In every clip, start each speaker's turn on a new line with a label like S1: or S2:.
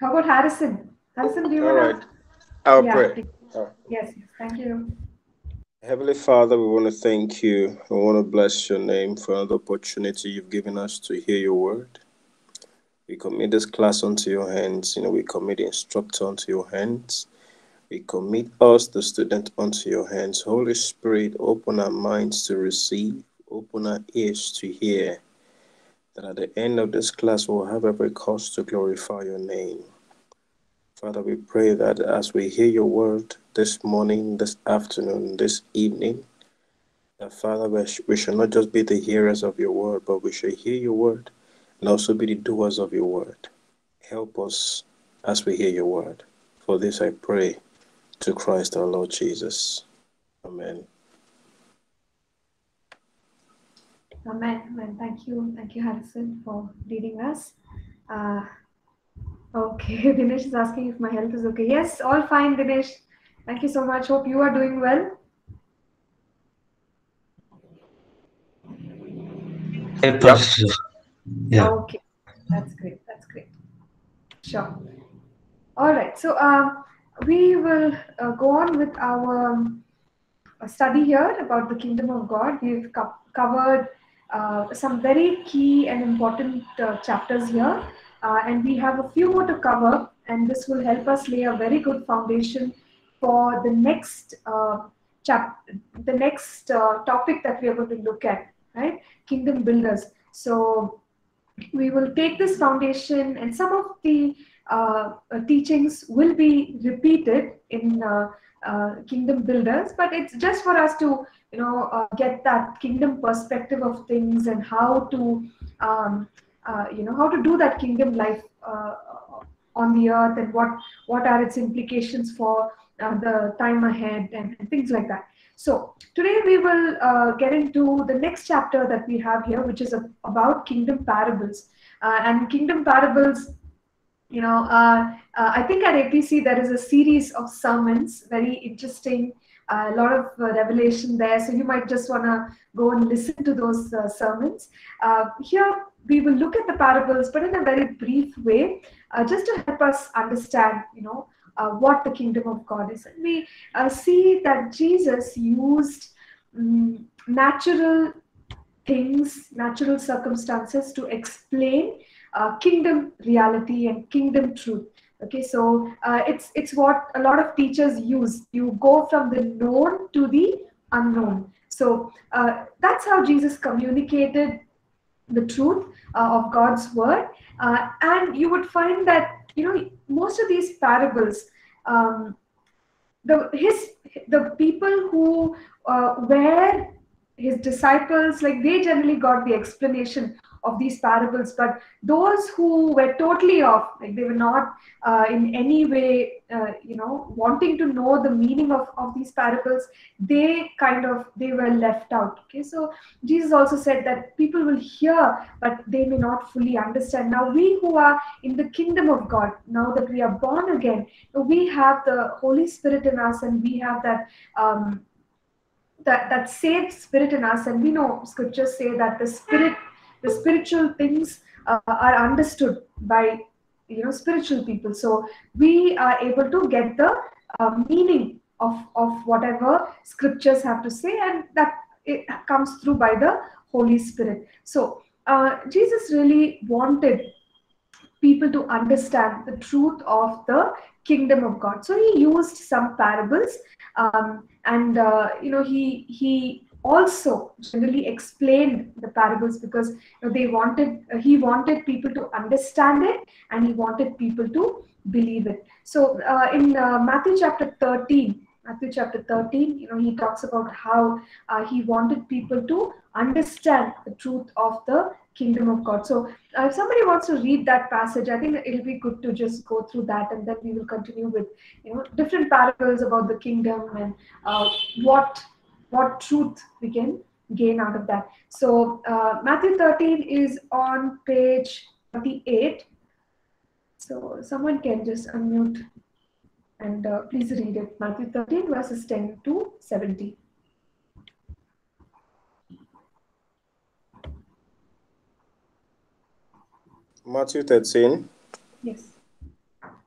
S1: How about Harrison? Harrison, do you
S2: All
S1: want
S2: right. I'll
S1: Yeah,
S2: pray.
S1: Yes, yes, thank you.
S2: Heavenly Father, we want to thank you. We want to bless your name for another opportunity you've given us to hear your word. We commit this class unto your hands. You know, we commit the instructor unto your hands. We commit us, the student, unto your hands. Holy Spirit, open our minds to receive, open our ears to hear. That at the end of this class, we'll have every cause to glorify your name. Father, we pray that as we hear your word this morning, this afternoon, this evening, that Father, we sh- we shall not just be the hearers of your word, but we shall hear your word and also be the doers of your word. Help us as we hear your word. For this I pray to Christ our Lord Jesus. Amen.
S1: Amen. Amen. Thank you. Thank you, Harrison, for leading us. Uh, okay, Dinesh is asking if my health is okay. Yes, all fine, Dinesh. Thank you so much. Hope you are doing well.
S3: Yeah.
S1: Okay, that's great. That's great. Sure. All right. So um, we will uh, go on with our um, uh, study here about the kingdom of God. We've co- covered uh, some very key and important uh, chapters here, uh, and we have a few more to cover. And this will help us lay a very good foundation for the next uh, chap, the next uh, topic that we are going to look at, right? Kingdom builders. So we will take this foundation and some of the teachings will be repeated in uh, kingdom builders but it's just for us to you know uh, get that kingdom perspective of things and how to um, uh, you know how to do that kingdom life uh, on the earth and what what are its implications for uh, the time ahead and, and things like that so today we will uh, get into the next chapter that we have here, which is a, about kingdom parables. And kingdom parables, you know, uh, uh, I think at APC there is a series of sermons, very interesting, a lot of uh, revelation there. So you might just want to go and listen to those uh, sermons. Uh, here we will look at the parables, but in a very brief way, just to help us understand, you know, what the kingdom of God is. And we see that Jesus used um, natural things, natural circumstances to explain uh, kingdom reality and kingdom truth. Okay, so uh, it's it's what a lot of teachers use. You go from the known to the unknown. So uh, that's how Jesus communicated the truth uh, of God's word, uh, and you would find that you know most of these parables um, the his the people who uh, were his disciples like they generally got the explanation of these parables but those who were totally off like they were not uh, in any way uh, you know wanting to know the meaning of, of these parables they kind of they were left out okay? So jesus also said that people will hear but they may not fully understand. Now we who are in the kingdom of god now that we are born again we have the holy spirit in us and we have that um, that that saved spirit in us and we know scriptures say that the spirit the spiritual things uh, are understood by you know spiritual people. So we are able to get the uh, meaning of of whatever scriptures have to say and that it comes through by the holy spirit. So uh, jesus really wanted people to understand the truth of the kingdom of god. So he used some parables um, and uh, you know he he also generally explained the parables because you know, they wanted uh, he wanted people to understand it and he wanted people to believe it. So uh, in uh, matthew chapter 13 matthew chapter 13 you know he talks about how uh, he wanted people to understand the truth of the kingdom of god. So uh, if somebody wants to read that passage i think it'll be good to just go through that and then we will continue with you know different parables about the kingdom and uh, what what truth we can gain out of that so uh, matthew 13 is on page 38 so someone can just unmute and uh, please read it matthew 13 verses 10 to 17
S2: Matthew 13,
S1: Yes.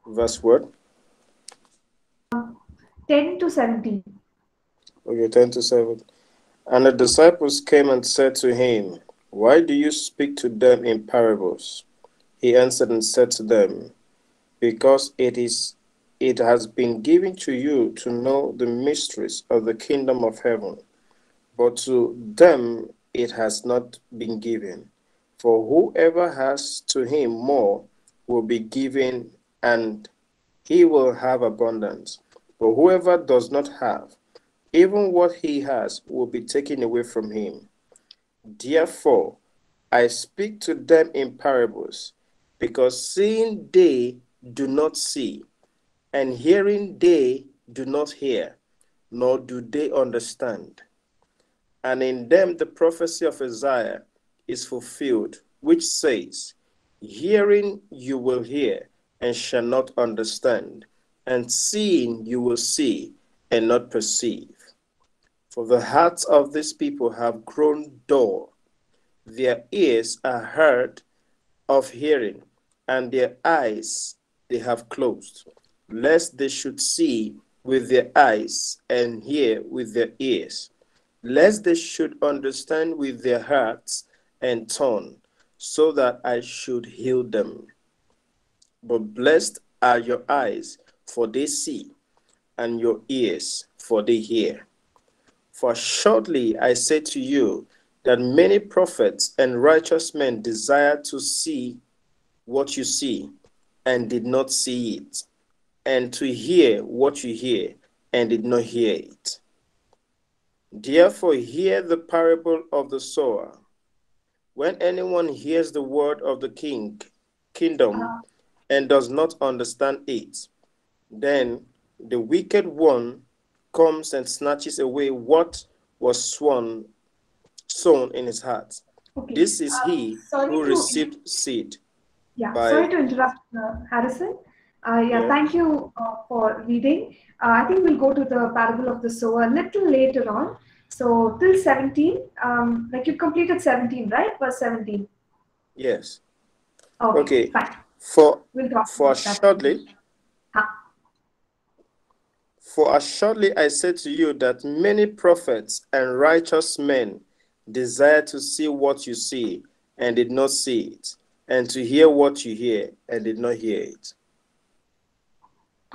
S2: verse what?
S1: 10 to 17.
S2: Okay, 10 to 7. And the disciples came and said to him, Why do you speak to them in parables? He answered and said to them, Because it is it has been given to you to know the mysteries of the kingdom of heaven, but to them it has not been given. For whoever has to him more will be given, and he will have abundance. But whoever does not have, even what he has will be taken away from him. Therefore, I speak to them in parables, because seeing they do not see, and hearing they do not hear, nor do they understand. And in them the prophecy of Isaiah is fulfilled, which says, Hearing you will hear and shall not understand, and seeing you will see and not perceive. For the hearts of these people have grown dull, their ears are hard of hearing, and their eyes they have closed, lest they should see with their eyes and hear with their ears, lest they should understand with their hearts and turn, so that I should heal them. But blessed are your eyes, for they see, and your ears, for they hear. For shortly I say to you that many prophets and righteous men desire to see what you see and did not see it, and to hear what you hear and did not hear it. Therefore, hear the parable of the sower. When anyone hears the word of the king, kingdom ah. and does not understand it, then the wicked one comes and snatches away what was sown, sown in his heart.
S1: Okay.
S2: This is
S1: Uh,
S2: he who
S1: to-
S2: received seed.
S1: Yeah,
S2: by-
S1: sorry to interrupt, uh, Harrison. Uh, yeah,
S2: Yeah.
S1: thank you uh, for reading. Uh, I think we'll go to the parable of the sower a little later on. So till 17, um, like you completed 17, right? Verse 17.
S2: Yes.
S1: Okay,
S2: Okay.
S1: fine.
S2: For
S1: We'll
S2: for
S1: about that.
S2: assuredly,
S1: Huh.
S2: For assuredly I say to you that many prophets and righteous men desire to see what you see and did not see it, and to hear what you hear and did not hear it.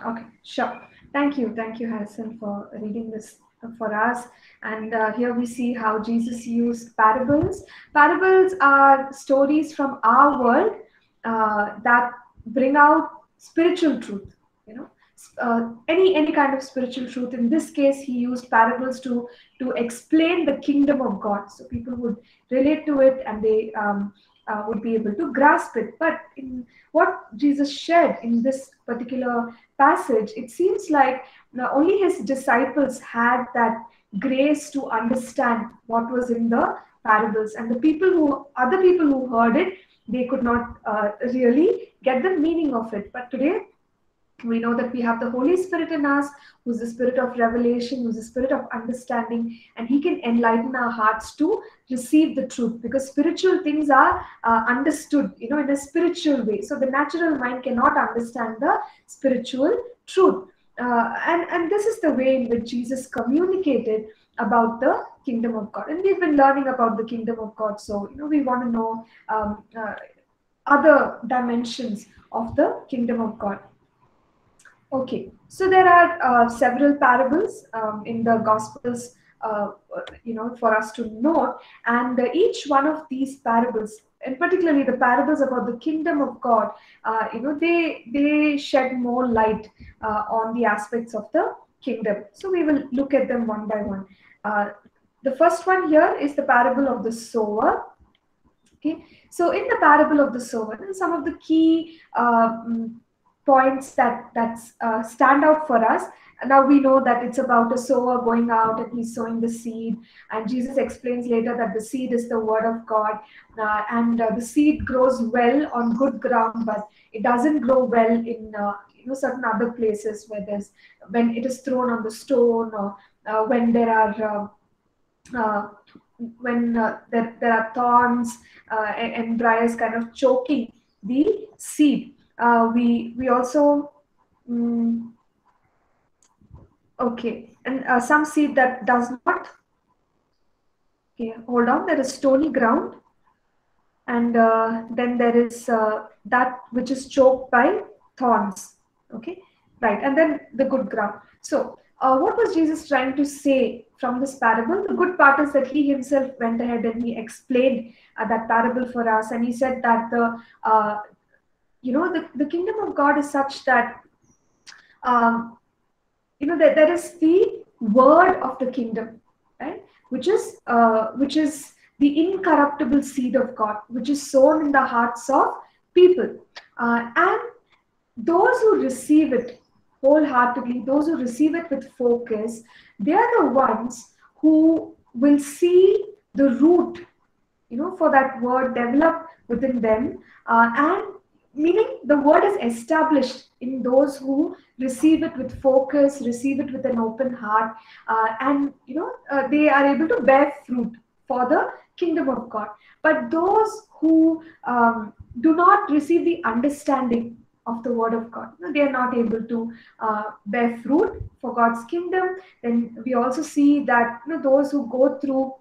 S1: Okay, sure. Thank you. Thank you, Harrison, for reading this for us. And uh, here we see how Jesus used parables. Parables are stories from our world uh, that bring out spiritual truth. You know, uh, any any kind of spiritual truth. In this case, he used parables to to explain the kingdom of God, so people would relate to it and they um, uh, would be able to grasp it. But in what Jesus shared in this particular passage, it seems like only his disciples had that grace to understand what was in the parables, and the people who other people who heard it, they could not uh, really get the meaning of it. But today, we know that we have the Holy Spirit in us, who's the spirit of revelation, who's the spirit of understanding, and He can enlighten our hearts to receive the truth because spiritual things are uh, understood, you know, in a spiritual way. So the natural mind cannot understand the spiritual truth. Uh, and, and this is the way in which Jesus communicated about the kingdom of God. And we've been learning about the kingdom of God. So, you know, we want to know um, uh, other dimensions of the kingdom of God. Okay, so there are uh, several parables um, in the Gospels, uh, you know, for us to note, and uh, each one of these parables, and particularly the parables about the kingdom of God, uh, you know, they they shed more light uh, on the aspects of the kingdom. So we will look at them one by one. Uh, the first one here is the parable of the sower. Okay, so in the parable of the sower, some of the key um, points that that uh, stand out for us. Now we know that it's about a sower going out and he's sowing the seed, and Jesus explains later that the seed is the word of God, uh, and uh, the seed grows well on good ground, but it doesn't grow well in uh, you know certain other places where there's when it is thrown on the stone or uh, when there are uh, when there, there are thorns and, and briars kind of choking the seed. Uh, we we also mm, okay, and uh, some seed that does not. Okay, hold on. There is stony ground, and uh, then there is uh, that which is choked by thorns. Okay, right, and then the good ground. So, uh, what was Jesus trying to say from this parable? The good part is that he himself went ahead and he explained uh, that parable for us, and he said that the you know the, the kingdom of God is such that um, you know that there is the word of the kingdom, right? Which is uh, which is the incorruptible seed of God, which is sown in the hearts of people, uh, and those who receive it wholeheartedly, those who receive it with focus, they are the ones who will see the root, you know, for that word develop within them, uh, and meaning the word is established in those who receive it with focus, receive it with an open heart, uh, and you know, uh, they are able to bear fruit for the kingdom of God. But those who um, do not receive the understanding of the word of God. They are not able to uh, bear fruit for God's kingdom. Then we also see that you know, those who go through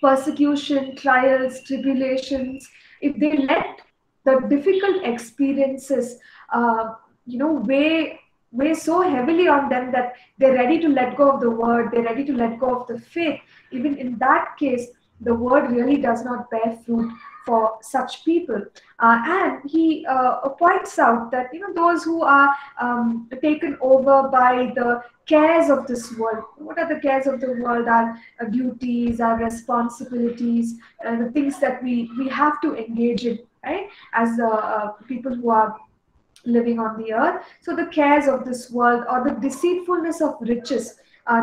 S1: persecution, trials, tribulations, if they let the difficult experiences, uh, you know, weigh weigh so heavily on them that they're ready to let go of the word, they're ready to let go of the faith. Even in that case, the word really does not bear fruit for such people. Uh, and he uh, points out that you know those who are um, taken over by the cares of this world. What are the cares of the world? Our uh, duties, our responsibilities, uh, the things that we we have to engage in, right? As uh, uh, people who are living on the earth. So the cares of this world or the deceitfulness of riches.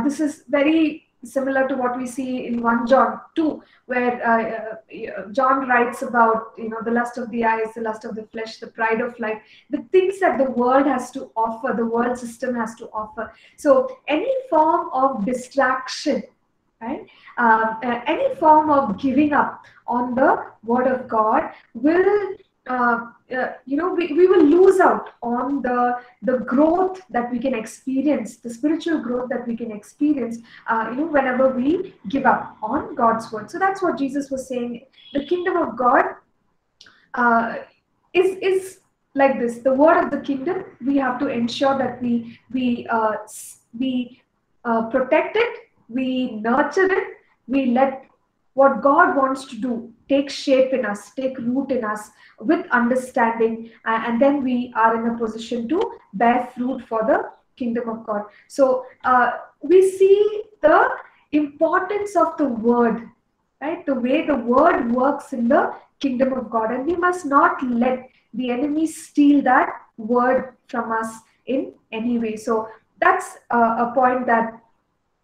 S1: this is very similar to what we see in 1 John 2, where uh, uh, John writes about, you know, the lust of the eyes, the lust of the flesh, the pride of life, the things that the world has to offer, the world system has to offer. So any form of distraction, right, uh, any form of giving up on the word of God will uh, uh, you know we, we will lose out on the the growth that we can experience the spiritual growth that we can experience uh, you know whenever we give up on god's word. So that's what jesus was saying. The kingdom of god uh, is is like this. The word of the kingdom we have to ensure that we we uh, we uh, protect it we nurture it we let what god wants to do take shape in us, take root in us with understanding, uh, and then we are in a position to bear fruit for the kingdom of God. So uh, we see the importance of the word, right? The way the word works in the kingdom of God, and we must not let the enemy steal that word from us in any way. So that's uh, a point that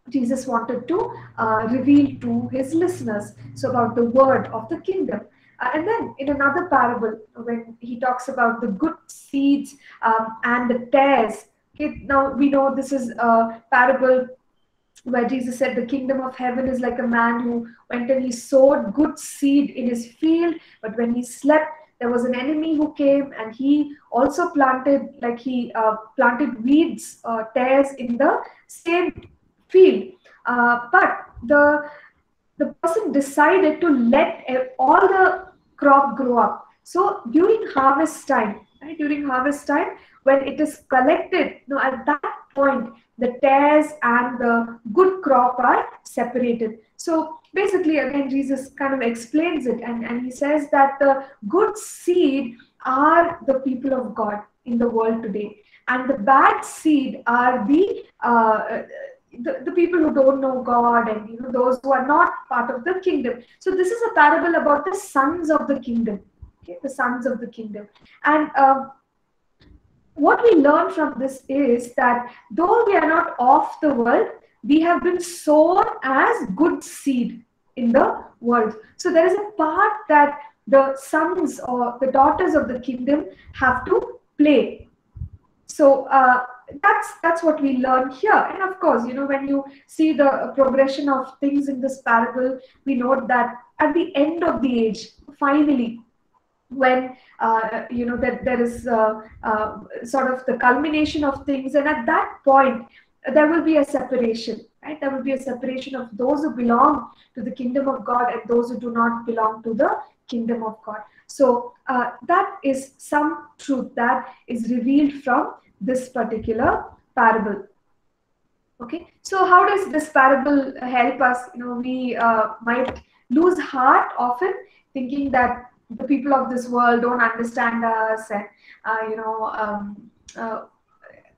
S1: Jesus wanted to uh, reveal to his listeners. So, about the word of the kingdom. Uh, and then in another parable, when he talks about the good seeds um, and the tares, okay, now we know this is a parable where Jesus said the kingdom of heaven is like a man who went and he sowed good seed in his field, but when he slept, there was an enemy who came and he also planted, like he uh, planted weeds, uh, tares in the same field. Uh, but the the person decided to let all the crop grow up. So during harvest time, right, during harvest time, when it is collected, you know, at that point, the tares and the good crop are separated. So basically, again, Jesus kind of explains it and, and he says that the good seed are the people of God in the world today. And the bad seed are the uh, the, the people who don't know God and you know those who are not part of the kingdom. So this is a parable about the sons of the kingdom. Okay, the sons of the kingdom. And uh, what we learn from this is that though we are not of the world, we have been sown as good seed in the world. So there is a part that the sons or the daughters of the kingdom have to play. So uh, that's that's what we learn here. And of course you know when you see the progression of things in this parable we note that at the end of the age finally when uh, you know that there is uh, uh, sort of the culmination of things and at that point there will be a separation right? There will be a separation of those who belong to the kingdom of god and those who do not belong to the kingdom of god. So uh, that is some truth that is revealed from this particular parable. Okay so how does this parable help us? You know we uh, might lose heart often thinking that the people of this world don't understand us and uh, you know um, uh,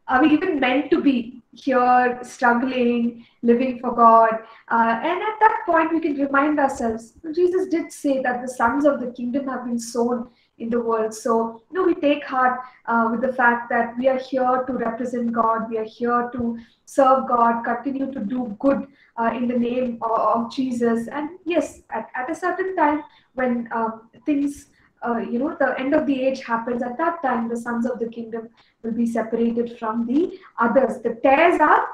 S1: are we even meant to be here struggling living for god? Uh, and at that point we can remind ourselves jesus did say that the sons of the kingdom have been sown in the world. So you know we take heart uh, with the fact that we are here to represent god. We are here to serve god continue to do good uh, in the name of, of jesus. And yes at, at a certain time when um, things uh, you know the end of the age happens at that time the sons of the kingdom will be separated from the others. The tares are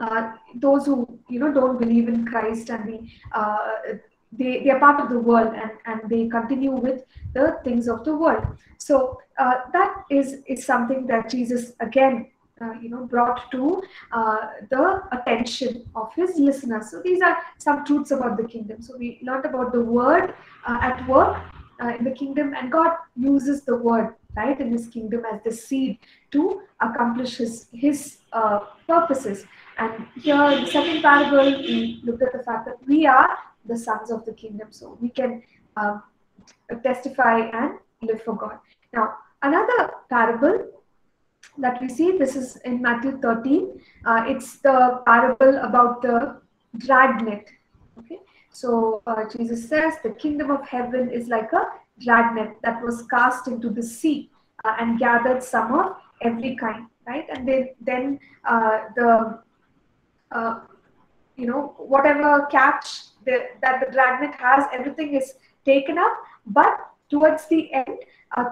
S1: uh, those who you know don't believe in christ and the, uh, they, they are part of the world and, and they continue with the things of the world. So uh, that is is something that jesus again uh, you know brought to uh, the attention of his listeners. So these are some truths about the kingdom. So we learned about the word uh, at work uh, in the kingdom and god uses the word right in his kingdom as the seed to accomplish his his uh, purposes and here the second parable we looked at the fact that we are the sons of the kingdom so we can um, testify and live for god. Now another parable that we see this is in matthew 13 uh, it's the parable about the dragnet okay? So uh, Jesus says the kingdom of heaven is like a dragnet that was cast into the sea uh, and gathered some of every kind, right? And they, then uh, the uh, you know whatever catch the, that the dragnet has, everything is taken up. But towards the end, uh,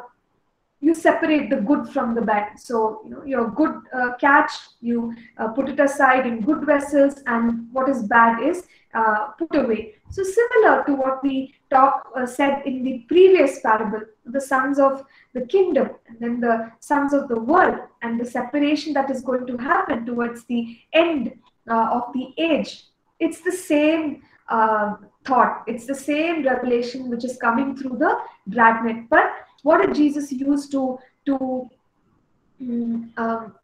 S1: you separate the good from the bad. So, you know, your good uh, catch, you uh, put it aside in good vessels, and what is bad is uh, put away. So, similar to what we talk uh, said in the previous parable, the sons of the kingdom, and then the sons of the world, and the separation that is going to happen towards the end uh, of the age. It's the same uh, thought. It's the same revelation which is coming through the dragnet, but what did Jesus use to to mm, um,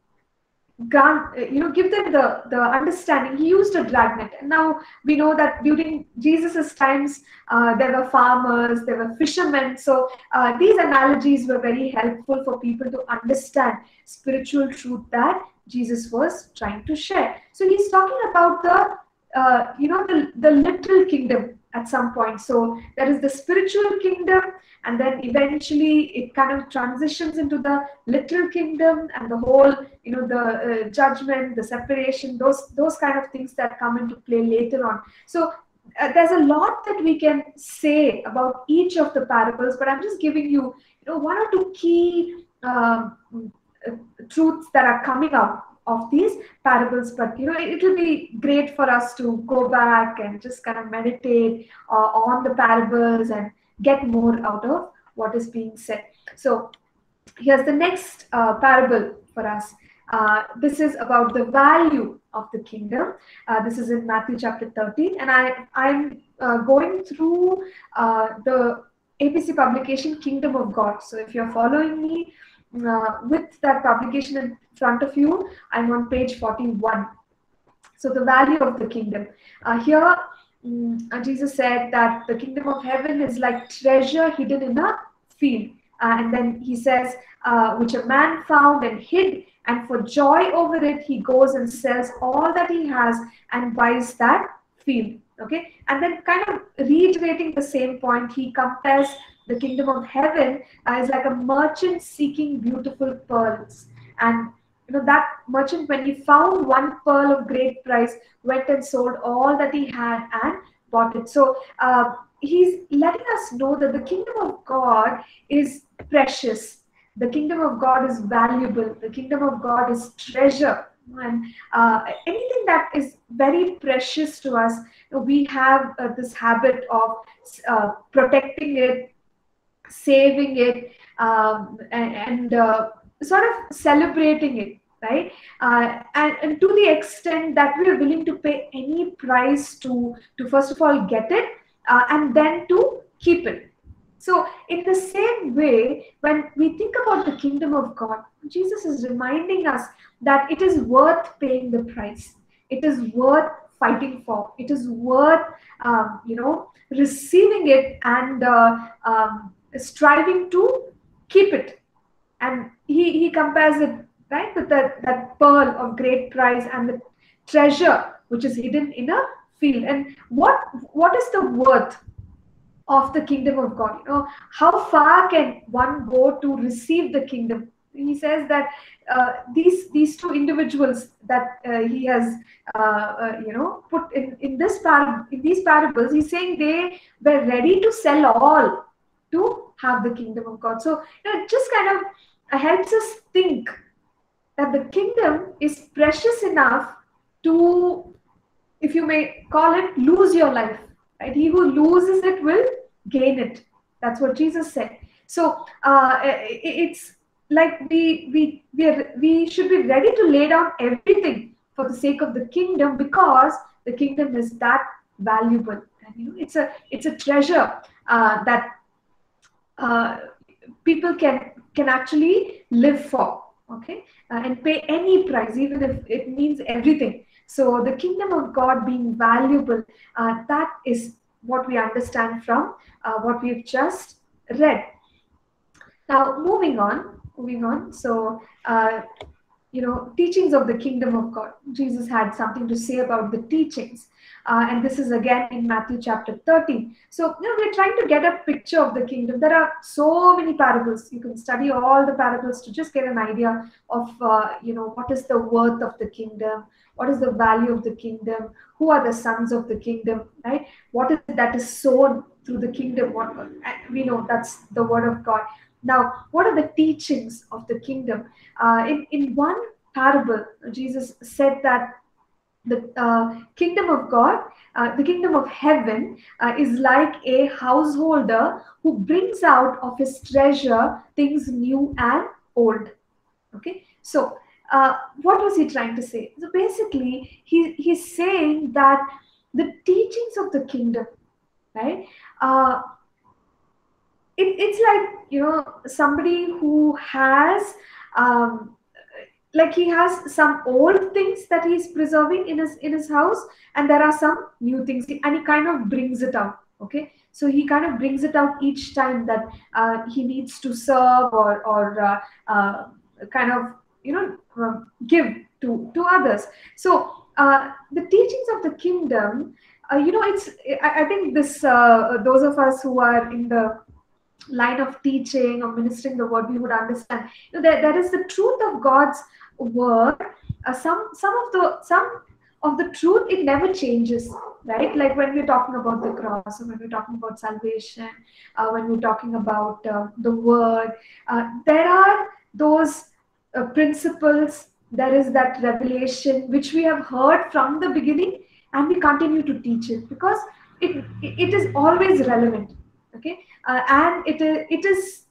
S1: you know give them the the understanding he used a dragnet and now we know that during jesus's times uh, there were farmers there were fishermen so uh, these analogies were very helpful for people to understand spiritual truth that jesus was trying to share so he's talking about the uh, you know the, the little kingdom at some point. So there is the spiritual kingdom and then eventually it kind of transitions into the literal kingdom and the whole you know the uh, judgment the separation those those kind of things that come into play later on. So uh, there's a lot that we can say about each of the parables but i'm just giving you you know one or two key um, truths that are coming up of these parables but you know it will be great for us to go back and just kind of meditate uh, on the parables and get more out of what is being said. So here's the next uh, parable for us. Uh, this is about the value of the kingdom. Uh, this is in matthew chapter 13 and i i'm uh, going through uh, the apc publication kingdom of god. So if you're following me uh, with that publication in front of you, I'm on page 41. So the value of the kingdom. Uh, here, um, Jesus said that the kingdom of heaven is like treasure hidden in a field. Uh, and then he says, uh, which a man found and hid, and for joy over it, he goes and sells all that he has and buys that field. Okay, and then kind of reiterating the same point, he compares the kingdom of heaven is like a merchant seeking beautiful pearls. And you know that merchant, when he found one pearl of great price, went and sold all that he had and bought it. So uh, he's letting us know that the kingdom of God is precious. The kingdom of God is valuable. The kingdom of God is treasure. And uh, anything that is very precious to us, we have uh, this habit of uh, protecting it, saving it um, and, and uh, sort of celebrating it right? Uh, and, and to the extent that we are willing to pay any price to to first of all get it uh, and then to keep it. So in the same way when we think about the kingdom of god jesus is reminding us that it is worth paying the price. It is worth fighting for. It is worth um, you know receiving it and uh, um, striving to keep it. And he, he compares it right with that, that pearl of great price and the treasure which is hidden in a field. And what what is the worth of the kingdom of god? You know how far can one go to receive the kingdom? He says that uh, these these two individuals that uh, he has uh, uh you know put in in this par- in these parables he's saying they were ready to sell all to have the kingdom of god. So you know, it just kind of helps us think that the kingdom is precious enough to if you may call it lose your life right? He who loses it will gain it. That's what jesus said. So uh, it's like we we we, are, we should be ready to lay down everything for the sake of the kingdom because the kingdom is that valuable. And you know it's a it's a treasure uh, that uh, people can can actually live for okay uh, and pay any price even if it means everything. So the kingdom of god being valuable uh, that is what we understand from uh, what we've just read. Now moving on moving on. So uh, you know teachings of the kingdom of god jesus had something to say about the teachings uh, and this is again in Matthew chapter 13. So, you know, we're trying to get a picture of the kingdom. There are so many parables. You can study all the parables to just get an idea of, uh, you know, what is the worth of the kingdom, what is the value of the kingdom, who are the sons of the kingdom, right? What is that is sown through the kingdom? What we know that's the word of God. Now, what are the teachings of the kingdom? Uh, in in one parable, Jesus said that the uh, kingdom of God, uh, the kingdom of heaven, uh, is like a householder who brings out of his treasure things new and old. Okay, so uh, what was he trying to say? So basically, he, he's saying that the teachings of the kingdom, right? It, it's like you know somebody who has um, like he has some old things that he's preserving in his in his house and there are some new things and he kind of brings it out okay? So he kind of brings it out each time that uh, he needs to serve or or uh, uh, kind of you know um, give to to others. So uh, the teachings of the kingdom uh, you know it's I, I think this uh, those of us who are in the line of teaching or ministering the word we would understand. You know, there, there is the truth of god's word. Uh, some some of the some of the truth it never changes right? Like when we're talking about the cross or when we're talking about salvation uh, when we're talking about uh, the word uh, there are those uh, principles there is that revelation which we have heard from the beginning and we continue to teach it because it it is always relevant okay uh, and it is it is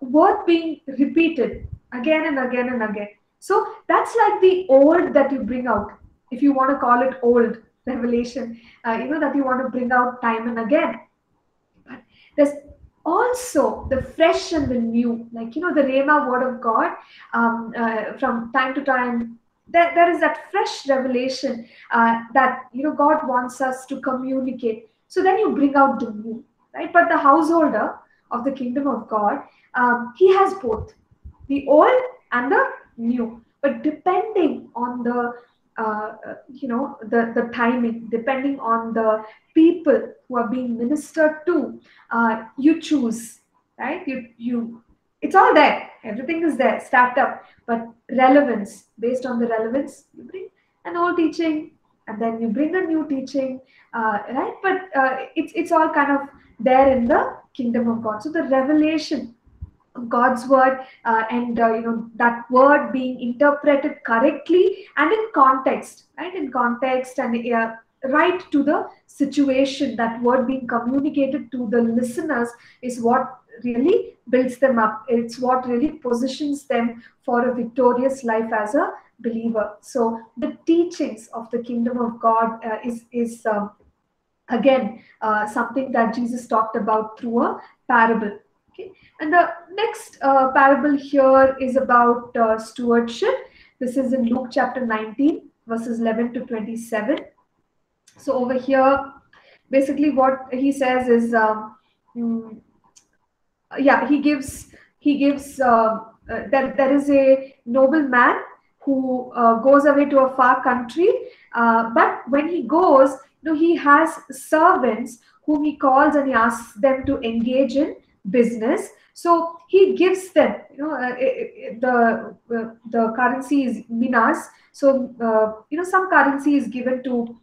S1: worth being repeated again and again and again so that's like the old that you bring out, if you want to call it old revelation, uh, you know, that you want to bring out time and again. But there's also the fresh and the new, like, you know, the Rhema word of God um, uh, from time to time. There, there is that fresh revelation uh, that, you know, God wants us to communicate. So then you bring out the new, right? But the householder of the kingdom of God, um, he has both the old and the new. But depending on the uh, you know the the timing depending on the people who are being ministered to uh, you choose right? You you it's all there. Everything is there stacked up. But relevance based on the relevance you bring an old teaching and then you bring a new teaching uh, right? But uh, it's it's all kind of there in the kingdom of god so the revelation of God's word uh, and uh, you know that word being interpreted correctly and in context, right? In context and uh, right to the situation. That word being communicated to the listeners is what really builds them up. It's what really positions them for a victorious life as a believer. So the teachings of the kingdom of God uh, is is um, again uh, something that Jesus talked about through a parable. Okay, and the next uh, parable here is about uh, stewardship. This is in Luke chapter 19, verses 11 to 27. So over here, basically what he says is, um, mm, yeah, he gives he gives uh, uh, that there is a noble man who uh, goes away to a far country, uh, but when he goes, know, he has servants whom he calls and he asks them to engage in business. So he gives them, you know, uh, the uh, the currency is minas. So uh, you know, some currency is given to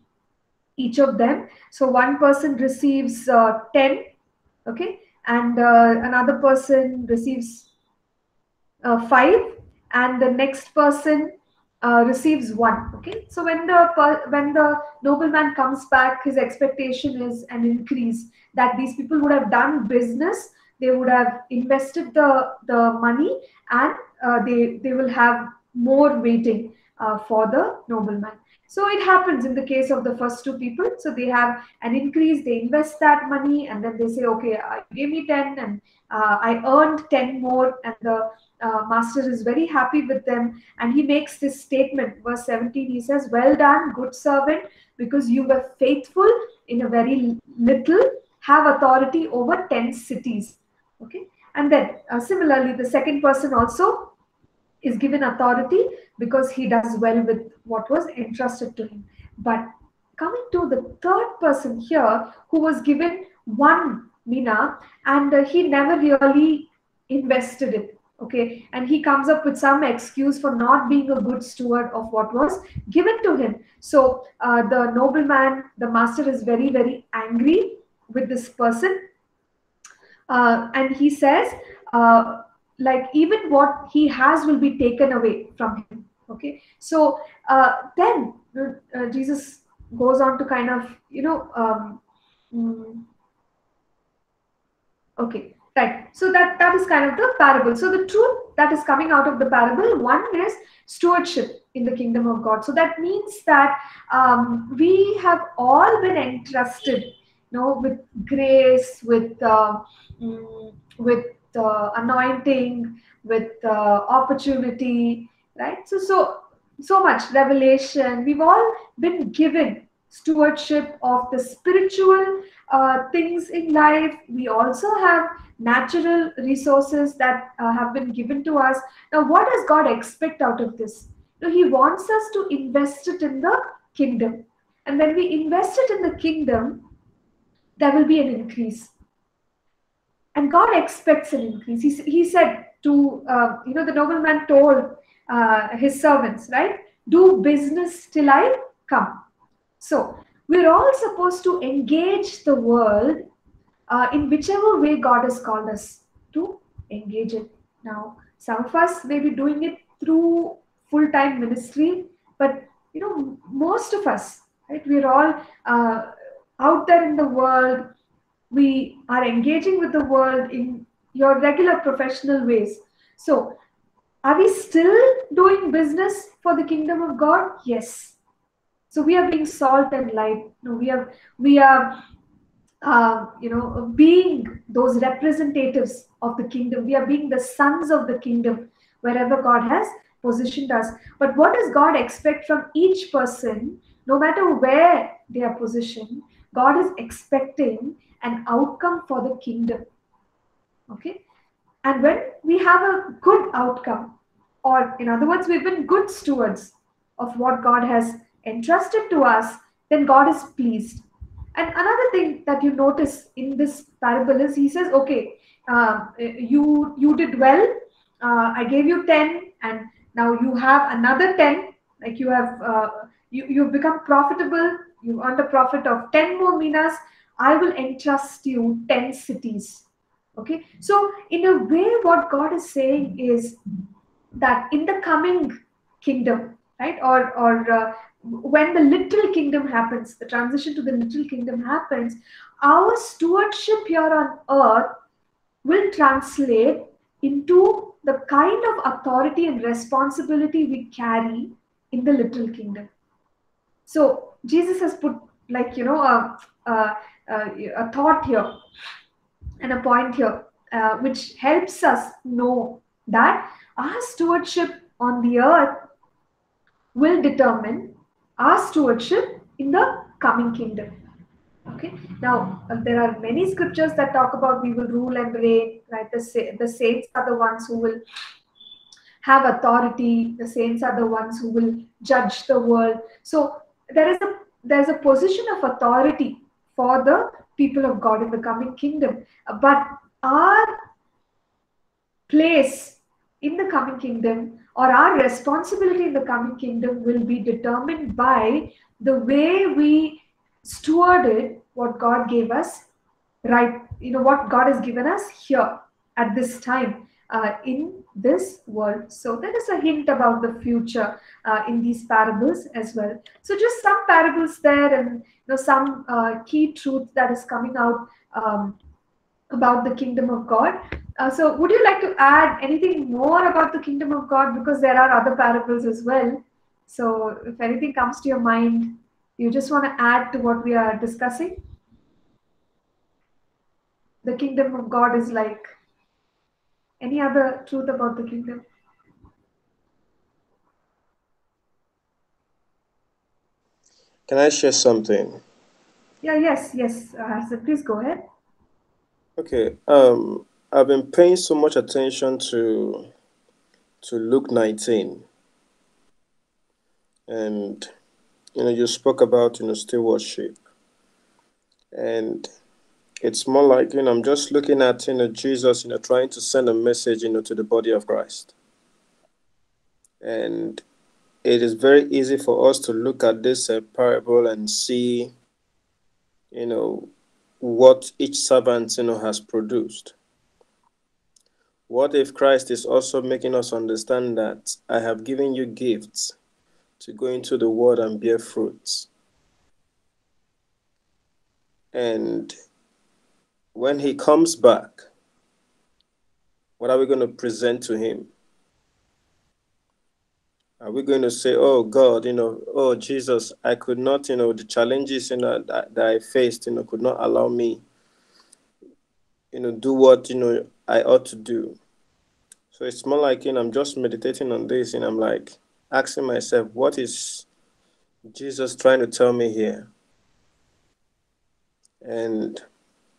S1: each of them. So one person receives uh, ten, okay, and uh, another person receives uh, five, and the next person uh, receives one okay? So when the when the nobleman comes back his expectation is an increase. That these people would have done business they would have invested the the money and uh, they they will have more waiting uh, for the nobleman. So it happens in the case of the first two people. So they have an increase they invest that money and then they say okay I gave me 10 and uh, i earned 10 more and the uh, master is very happy with them and he makes this statement verse 17 he says well done good servant because you were faithful in a very little have authority over 10 cities. Okay? And then uh, similarly the second person also is given authority because he does well with what was entrusted to him. But coming to the third person here who was given one mina and uh, he never really invested it okay? And he comes up with some excuse for not being a good steward of what was given to him. So uh, the nobleman the master is very very angry with this person. Uh, and he says uh, like even what he has will be taken away from him. Okay? So uh, then uh, jesus goes on to kind of you know um, mm, okay Right. So that, that is kind of the parable. So the truth that is coming out of the parable, one is stewardship in the kingdom of God. So that means that um, we have all been entrusted, you know, with grace, with uh, mm, with uh, anointing, with uh, opportunity, right? So so so much revelation. We've all been given stewardship of the spiritual uh, things in life. We also have natural resources that uh, have been given to us. Now, what does God expect out of this? Now, He wants us to invest it in the kingdom. And when we invest it in the kingdom, there will be an increase. And God expects an increase. He, he said to, uh, you know, the nobleman told uh, his servants, right? Do business till I come. So, we're all supposed to engage the world uh, in whichever way God has called us to engage it. Now, some of us may be doing it through full time ministry, but you know, most of us, right, we're all uh, out there in the world. We are engaging with the world in your regular professional ways. So, are we still doing business for the kingdom of God? Yes. So we are being salt and light. We are we are uh, you know, being those representatives of the kingdom. We are being the sons of the kingdom wherever God has positioned us. But what does God expect from each person, no matter where they are positioned? God is expecting an outcome for the kingdom. Okay? And when we have a good outcome, or in other words, we've been good stewards of what God has entrusted to us, then God is pleased and another thing that you notice in this parable is he says, okay, uh, you you did well. Uh, I gave you 10 and now you have another 10. Like you have uh, you, you've become profitable. You earned a profit of 10 more minas. I will entrust you 10 cities. Okay. So in a way, what God is saying is that in the coming kingdom, right? Or or uh, when the little kingdom happens, the transition to the little kingdom happens, our stewardship here on earth will translate into the kind of authority and responsibility we carry in the literal kingdom. So Jesus has put like you know a, a, a thought here and a point here, uh, which helps us know that our stewardship on the earth will determine our stewardship in the coming kingdom. Okay. Now uh, there are many scriptures that talk about we will rule and reign. Right. The the saints are the ones who will have authority. The saints are the ones who will judge the world. So there is a there's a position of authority for the people of God in the coming kingdom. But our place in the coming kingdom or our responsibility in the coming kingdom will be determined by the way we stewarded what God gave us, right? You know, what God has given us here at this time uh, in this world. So there is a hint about the future uh, in these parables as well. So just some parables there and you know some uh, key truth that is coming out um, about the kingdom of God. Uh, so would you like to add anything more about the kingdom of God? Because there are other parables as well. So if anything comes to your mind, you just want to add to what we are discussing? The kingdom of God is like any other truth about the kingdom?
S2: Can I share something?
S1: Yeah, yes, yes. Uh, so please go ahead.
S2: Okay. Um, I've been paying so much attention to to Luke 19. And you know, you spoke about, you know, stewardship. And it's more like, you know, I'm just looking at, you know, Jesus, you know, trying to send a message, you know, to the body of Christ. And it is very easy for us to look at this uh, parable and see, you know, what each servant, you know, has produced. What if Christ is also making us understand that I have given you gifts to go into the world and bear fruits. And when he comes back, what are we going to present to him? Are we going to say, oh God, you know, oh Jesus, I could not, you know, the challenges you know, that, that I faced, you know, could not allow me, you know, do what, you know, I ought to do. So it's more like, you know, I'm just meditating on this and I'm like, asking myself, what is Jesus trying to tell me here? And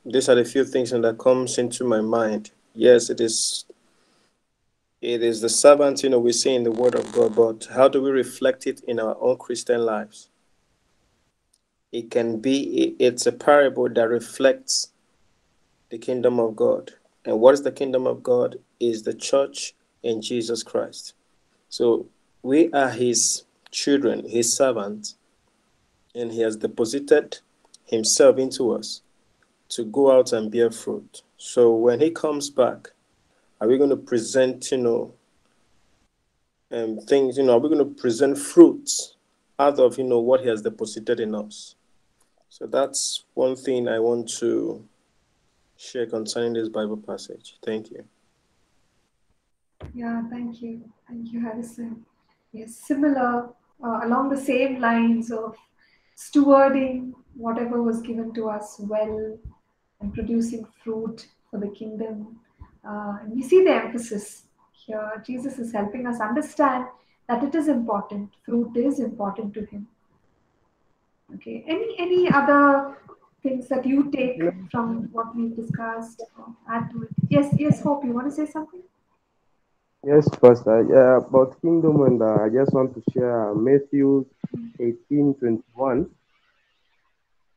S2: these are the few things that comes into my mind. Yes, it is it is the servant, you know, we see in the word of God, but how do we reflect it in our own Christian lives? It can be it's a parable that reflects the kingdom of God. And what is the kingdom of God? Is the church in Jesus Christ. So we are his children, his servants, and he has deposited himself into us to go out and bear fruit. So when he comes back, are we going to present, you know, um, things, you know, are we going to present fruits out of, you know, what he has deposited in us? So that's one thing I want to share concerning this Bible passage. Thank you.
S1: Yeah, thank you. Thank you, Harrison yes, similar, uh, along the same lines of stewarding whatever was given to us well and producing fruit for the kingdom. Uh, and we see the emphasis here. Jesus is helping us understand that it is important. Fruit is important to him. Okay. Any any other things that you take from what we've discussed? Add to it. Yes. Yes. Hope you want to say something.
S4: Yes, Pastor. Yeah, about kingdom, and uh, I just want to share uh, Matthew 18 21,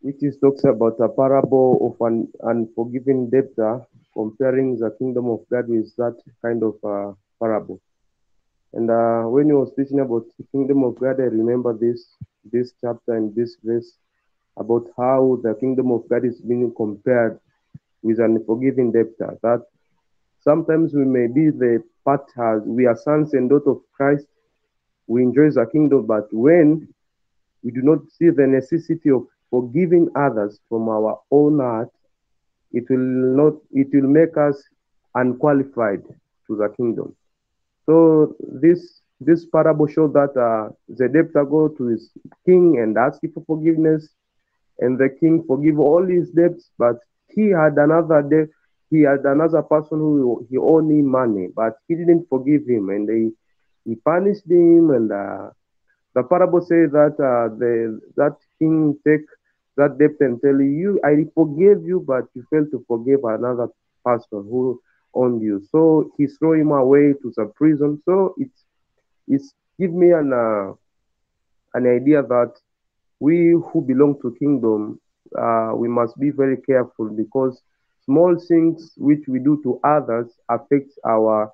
S4: which is talks about a parable of an unforgiving debtor, comparing the kingdom of God with that kind of uh, parable. And uh, when you was teaching about the kingdom of God, I remember this this chapter and this verse about how the kingdom of God is being compared with an forgiving debtor. That sometimes we may be the part as we are sons and daughters of Christ, we enjoy the kingdom, but when we do not see the necessity of forgiving others from our own heart, it will not it will make us unqualified to the kingdom. So this this parable shows that uh, the debtor go to his king and ask for forgiveness, and the king forgive all his debts, but he had another debt. He had another person who he owed him money, but he didn't forgive him, and they he punished him. And uh, the parable says that uh, the that king take that debt and tell you, I forgave you, but you failed to forgive another person who owned you. So he throw him away to the prison. So it's it's give me an uh, an idea that we who belong to kingdom uh, we must be very careful because small things which we do to others affects our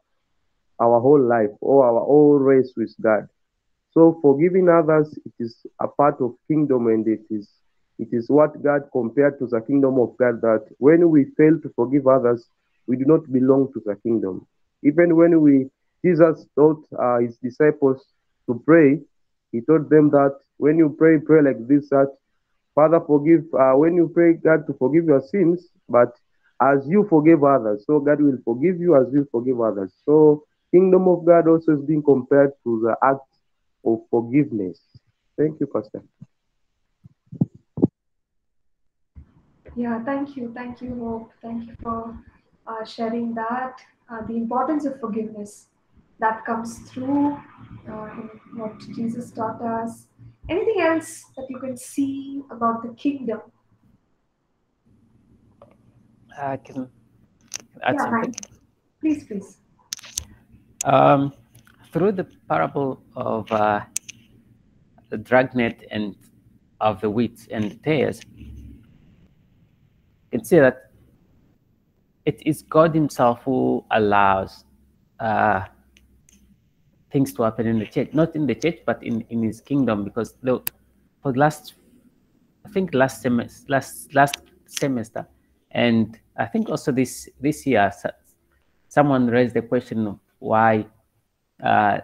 S4: our whole life or our whole race with God. So forgiving others it is a part of kingdom and it is it is what God compared to the kingdom of God that when we fail to forgive others, we do not belong to the kingdom. Even when we Jesus taught uh, his disciples to pray, he told them that when you pray, pray like this that Father, forgive uh, when you pray God to forgive your sins, but as you forgive others, so God will forgive you as you forgive others. So kingdom of God also is being compared to the act of forgiveness. Thank you, Pastor.
S1: Yeah, thank you. Thank you, Hope. Thank you for uh, sharing that. Uh, the importance of forgiveness that comes through uh, what Jesus taught us. Anything else that you can see about the kingdom?
S5: I can add
S1: yeah,
S5: something.
S1: Mike. Please, please.
S5: Um, through the parable of uh, the dragnet and of the wheat and the tares, you can see that it is God Himself who allows uh, things to happen in the church, not in the church, but in, in His kingdom. Because look, for the last, I think last semester, last last semester, and I think also this this year, someone raised the question of why uh,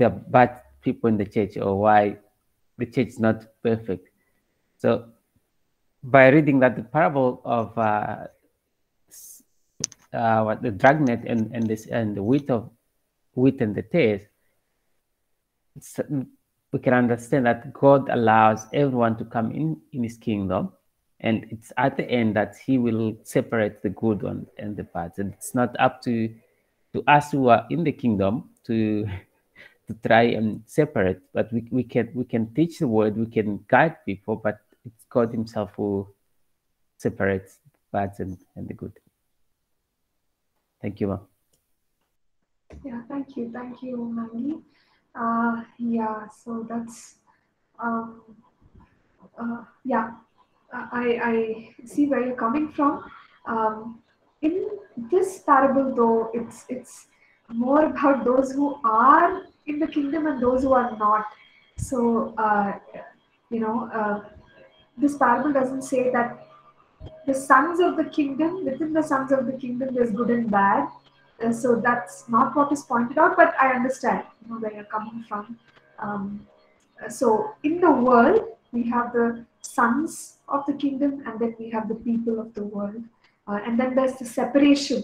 S5: are bad people in the church or why the church is not perfect. So by reading that the parable of uh, uh, what the dragnet and and this and the wheat of and the it's, we can understand that God allows everyone to come in in His kingdom, and it's at the end that He will separate the good one and the bad. And it's not up to to us who are in the kingdom to to try and separate, but we, we can we can teach the word, we can guide people, but it's God Himself who separates the bad and, and the good. Thank you, ma'am.
S1: Yeah, thank you. Thank you, Maggie. Uh, yeah, so that's, um, uh, yeah, I, I see where you're coming from. Um, in this parable, though, it's, it's more about those who are in the kingdom and those who are not. So, uh, you know, uh, this parable doesn't say that the sons of the kingdom, within the sons of the kingdom, there's good and bad. Uh, so that's not what is pointed out, but I understand you know, where you're coming from. Um, uh, so in the world, we have the sons of the kingdom, and then we have the people of the world, uh, and then there's the separation,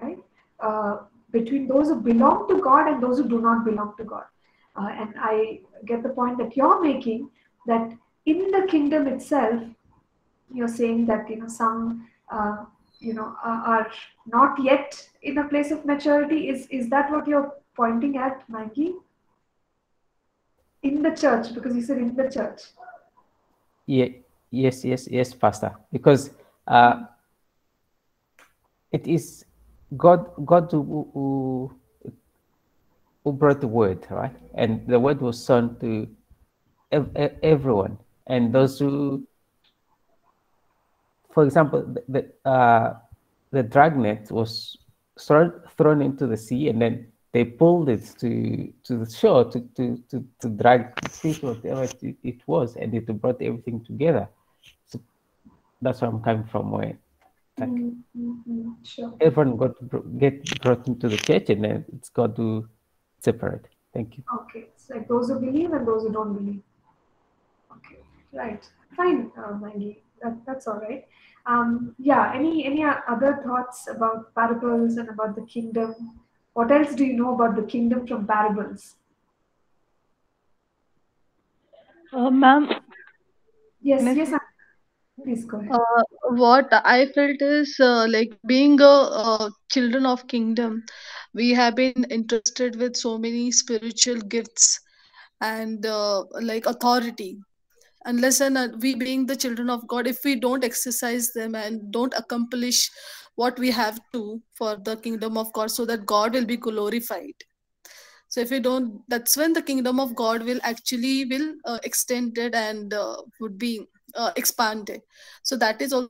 S1: right, uh, between those who belong to God and those who do not belong to God. Uh, and I get the point that you're making that in the kingdom itself, you're saying that you know some you know are, not yet in a place of maturity is is that what you're pointing at maggie in the church because you said in the church
S5: Yeah, yes, yes, yes, Pastor. Because uh, it is God, God who, who who brought the word, right? And the word was sent to ev- everyone, and those who, for example, the the, uh, the dragnet was thrown thrown into the sea, and then they pulled it to to the shore to to to, to drag the fish whatever it, it was, and it brought everything together. So that's where I'm coming from. Where like
S1: Mm, mm, mm, sure
S5: everyone got get brought into the church, and then it's got to separate. Thank you.
S1: okay it's like those who believe and those who don't believe okay right fine uh, maggie that, that's all right. Um, yeah. Any any other thoughts about parables and about the kingdom? What else do you know about the kingdom from parables?
S6: Uh, ma'am,
S1: Yes. Yes. Please go ahead.
S6: uh, what I felt is uh, like being a uh, children of kingdom, we have been interested with so many spiritual gifts and uh, like authority. Unless and uh, we being the children of God, if we don't exercise them and don't accomplish what we have to for the kingdom of God, so that God will be glorified. So if we don't, that's when the kingdom of God will actually will uh, extended and uh, would be uh, expanded. So that is all.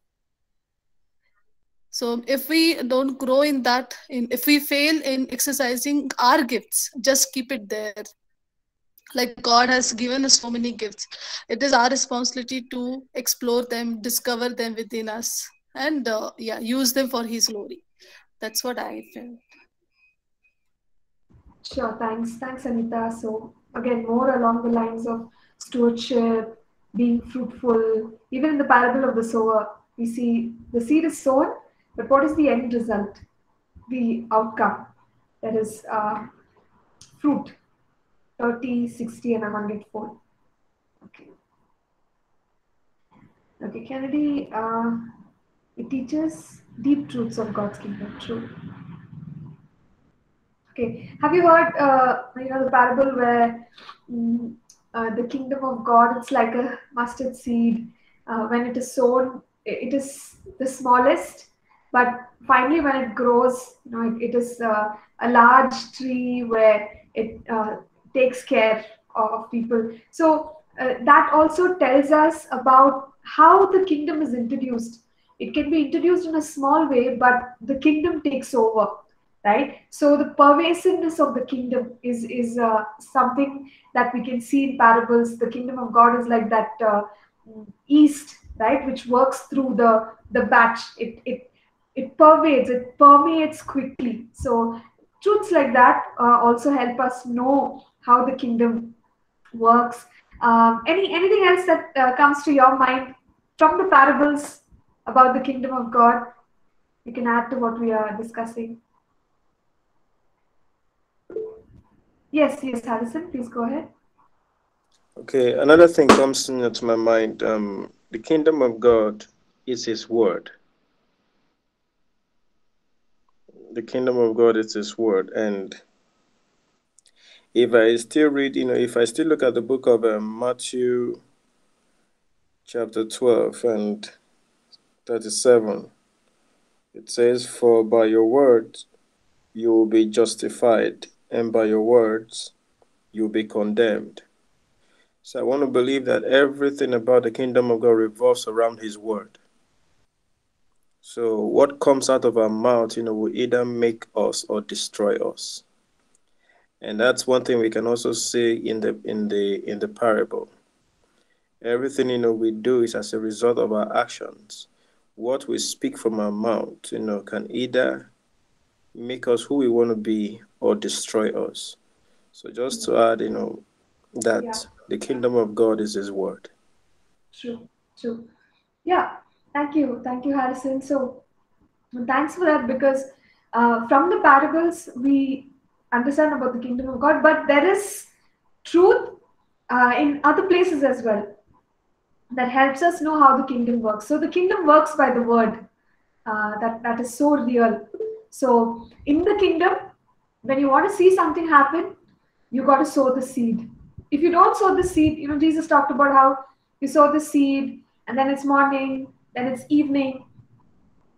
S6: So if we don't grow in that, in if we fail in exercising our gifts, just keep it there. Like God has given us so many gifts, it is our responsibility to explore them, discover them within us, and uh, yeah, use them for His glory. That's what I feel.
S1: Sure, thanks. Thanks, Anita. So, again, more along the lines of stewardship, being fruitful. Even in the parable of the sower, we see the seed is sown, but what is the end result? The outcome that is uh, fruit 30, 60, and 100 fold. Okay. Okay, Kennedy, uh, it teaches deep truths of God's kingdom. True. Okay. Have you heard, uh, you know, the parable where mm, uh, the kingdom of God, it's like a mustard seed. Uh, when it is sown, it is the smallest, but finally when it grows, you know, it, it is uh, a large tree where it uh, takes care of people. So uh, that also tells us about how the kingdom is introduced. It can be introduced in a small way, but the kingdom takes over right so the pervasiveness of the kingdom is is uh, something that we can see in parables the kingdom of god is like that uh, east right which works through the the batch it it it pervades it permeates quickly so truths like that uh, also help us know how the kingdom works um, any anything else that uh, comes to your mind from the parables about the kingdom of god you can add to what we are discussing Yes, yes, Harrison, please go ahead.
S2: Okay, another thing comes into my mind. Um, the kingdom of God is His word. The kingdom of God is His word, and if I still read, you know, if I still look at the book of um, Matthew, chapter twelve and thirty-seven, it says, "For by your words you will be justified, and by your words you will be condemned." So I want to believe that everything about the kingdom of God revolves around His word. So what comes out of our mouth, you know, will either make us or destroy us. And that's one thing we can also see in the in the in the parable. Everything you know we do is as a result of our actions. What we speak from our mouth, you know, can either make us who we want to be or destroy us. So just to add, you know, that
S1: Yeah.
S2: the kingdom of God is His word.
S1: True, true. Yeah, thank you. Thank you, Harrison. So, thanks for that because uh, from the parables, we understand about the kingdom of God, but there is truth uh, in other places as well that helps us know how the kingdom works. So, the kingdom works by the word. Uh, that, that is so real. So, in the kingdom, when you want to see something happen, you got to sow the seed. If you don't sow the seed, you know, Jesus talked about how you sow the seed and then it's morning, then it's evening,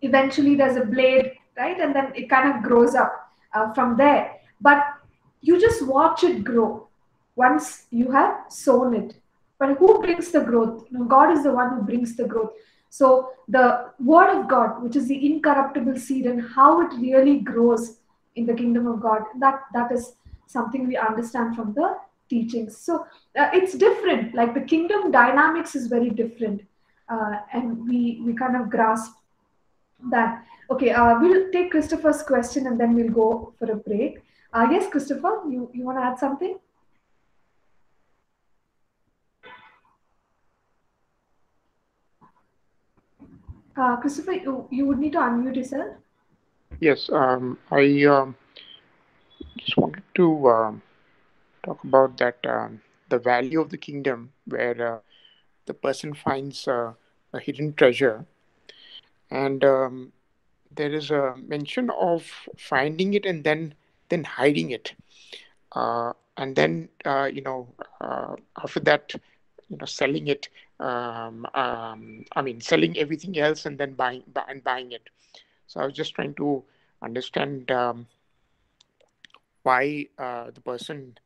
S1: eventually there's a blade, right? And then it kind of grows up uh, from there. But you just watch it grow once you have sown it. But who brings the growth? You know, God is the one who brings the growth. So the word of God, which is the incorruptible seed, and how it really grows in the kingdom of God, that that is something we understand from the teachings. So uh, it's different. Like the kingdom dynamics is very different, uh, and we we kind of grasp that. Okay, uh, we'll take Christopher's question and then we'll go for a break. Uh, yes, Christopher, you you want to add something? Uh, Christopher, you, you would need to unmute yourself.
S7: Yes, um, I um, just wanted to um, talk about that um, the value of the kingdom, where uh, the person finds uh, a hidden treasure, and um, there is a mention of finding it and then then hiding it, uh, and then uh, you know uh, after that, you know, selling it. Um, um, I mean, selling everything else and then buying bu- and buying it. So I was just trying to understand um, why uh, the person,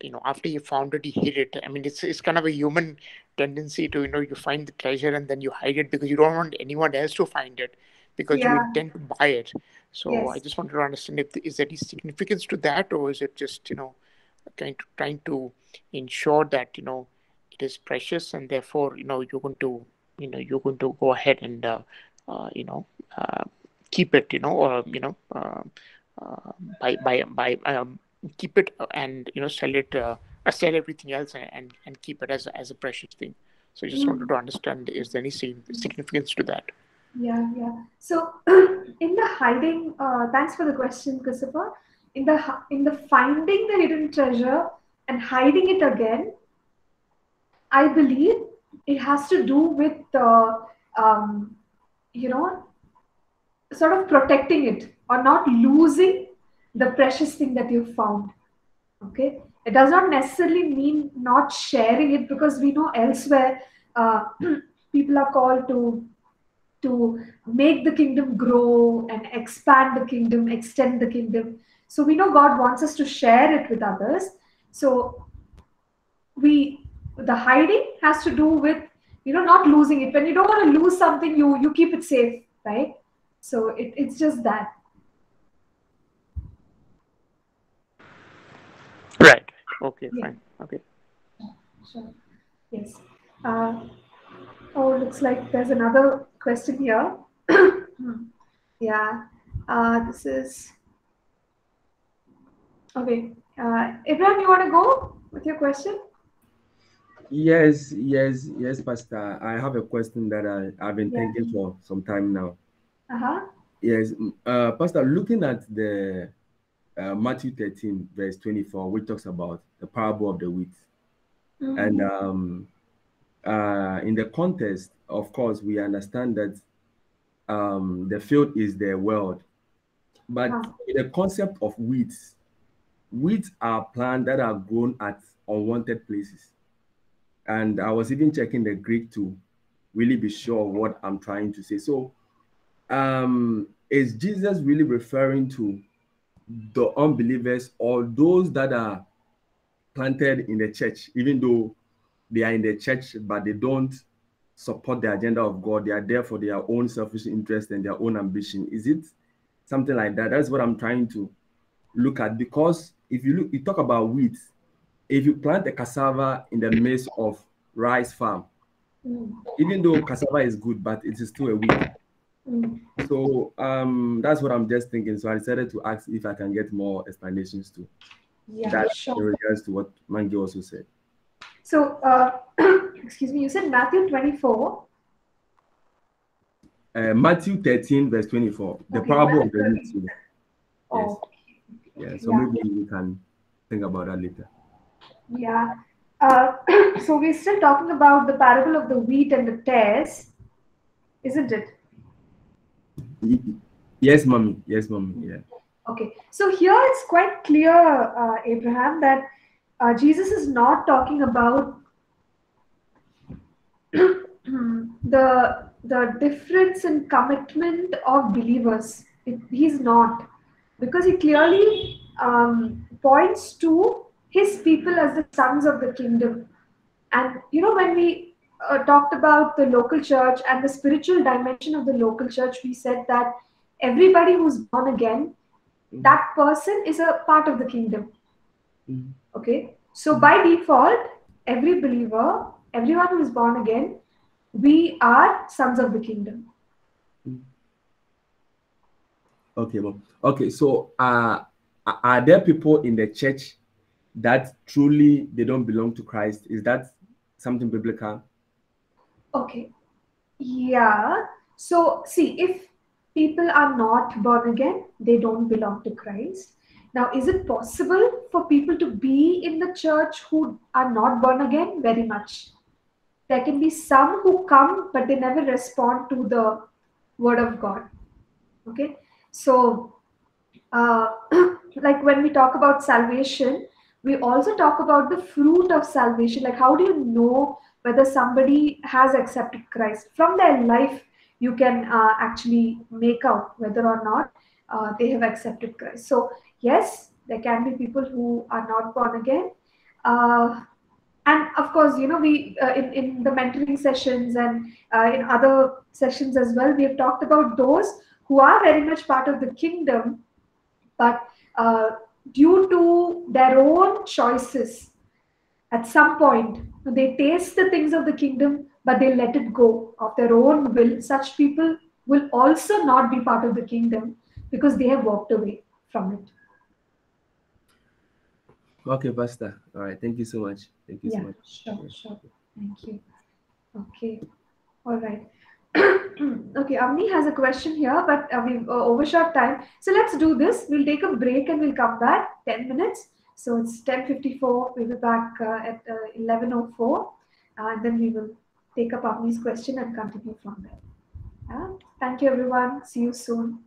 S7: you know, after you found it, he hid it. I mean, it's it's kind of a human tendency to, you know, you find the treasure and then you hide it because you don't want anyone else to find it because you intend to buy it. So I just wanted to understand if is there any significance to that, or is it just, you know, trying to trying to ensure that you know it is precious and therefore you know you're going to you know you're going to go ahead and uh, uh, you know uh, keep it you know or you know uh, uh, by buy buy um, keep it and you know sell it uh, sell everything else and, and and keep it as as a precious thing. So I just wanted to understand is there any significance to that
S1: Yeah, yeah. So in the hiding, uh, thanks for the question, Christopher. In the in the finding the hidden treasure and hiding it again, I believe it has to do with uh, um, you know sort of protecting it or not losing the precious thing that you found. Okay, it does not necessarily mean not sharing it because we know elsewhere uh, people are called to to make the kingdom grow and expand the kingdom, extend the kingdom. So we know God wants us to share it with others. So we the hiding has to do with you know not losing it. When you don't want to lose something, you you keep it safe, right? So it, it's just that.
S7: right okay
S1: Yeah.
S7: fine okay
S1: Sure. Yes. Uh, oh, looks like there's another question here. yeah. Uh, this is. Okay. Uh, Ibrahim, you want to go with your question?
S8: Yes, yes, yes, Pastor. I have a question that I, I've been
S1: Yeah.
S8: thinking for some time now.
S1: Uh huh.
S8: Yes, mm, uh, Pastor, looking at the uh, Matthew 13, verse 24, which talks about the parable of the wheat. And um, uh, in the context, of course, we understand that um, the field is the world. But
S1: Wow.
S8: the concept of weeds, weeds are plants that are grown at unwanted places. And I was even checking the Greek to really be sure of what I'm trying to say. So, um, is Jesus really referring to the unbelievers or those that are planted in the church, even though they are in the church, but they don't support the agenda of God. They are there for their own selfish interest and their own ambition. Is it something like that? That's what I'm trying to look at. Because if you look, you talk about wheat. If you plant a cassava in the midst of rice farm,
S1: Mm,
S8: even though cassava is good, but it is still a wheat.
S1: mm.
S8: So um, that's what I'm just thinking. So I decided to ask if I can get more explanations to
S1: Yeah,
S8: that in regards to what Maggie also said.
S1: So, uh, excuse me, you said Matthew 24.
S8: Uh, Matthew 13, verse 24, the
S1: Okay,
S8: parable of the wheat. Yes.
S1: Oh,
S8: Yeah, so
S1: Yeah.
S8: maybe we can think about that later.
S1: Yeah. Uh, so we're still talking about the parable of the wheat and the tares, isn't it?
S8: Yes, mommy. Yes, mommy. Yeah.
S1: Okay. So here it's quite clear, uh, Abraham, that uh, Jesus is not talking about the the difference in commitment of believers. It, he's not, because he clearly um, points to his people as the sons of the kingdom. And you know, when we uh, talked about the local church and the spiritual dimension of the local church, we said that everybody who's born again, that person is a part of the kingdom.
S8: Mhm.
S1: Okay, so by default, every believer, everyone who is born again, we are sons of the kingdom.
S8: Okay, mom. Okay, so uh, are- are there people in the church that truly they don't belong to Christ? Is that something biblical?
S1: Okay, yeah. So, see, if people are not born again, they don't belong to Christ. Now, is it possible for people to be in the church who are not born again? Very much. There can be some who come, but they never respond to the word of God. Okay, so uh, like when we talk about salvation, we also talk about the fruit of salvation. Like, how do you know whether somebody has accepted Christ? From their life, you can uh, actually make out whether or not uh, they have accepted Christ. So, yes, there can be people who are not born again. Uh, and of course, you know, we uh, in, in the mentoring sessions and uh, in other sessions as well, we have talked about those who are very much part of the kingdom, but uh, due to their own choices, at some point, they taste the things of the kingdom, but they let it go of their own will. Such people will also not be part of the kingdom because they have walked away from it.
S8: Okay, Pastor. All right. Thank you so much. Thank you
S1: yeah,
S8: so much.
S1: sure, sure. Thank you. Okay. All right. okay, Avni has a question here, but uh, we've uh, overshot time. So let's do this. We'll take a break and we'll come back 10 minutes. So it's 10.54. We'll be back uh, at 11.04. Uh, and then we will take up Avni's question and continue from there. thank you, everyone. See you soon.